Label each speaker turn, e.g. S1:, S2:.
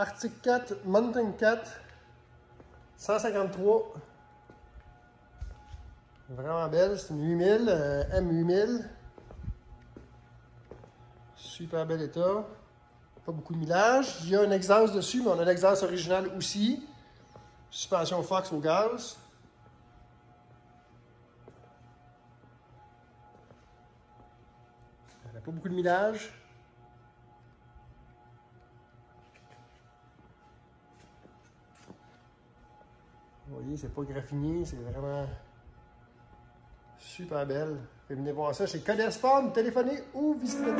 S1: Arctic 4, Mountain 4, 153. Vraiment belle, c'est une 8000, euh, M8000. Super bel état. Pas beaucoup de millage. Il y a un exhaust dessus, mais on a l'exhaust original aussi. Suspension Fox au gaz. Elle n'a pas beaucoup de millage. Vous voyez, c'est pas graffiné, c'est vraiment super belle. Venez voir ça chez Codesport, téléphonez ou visitez.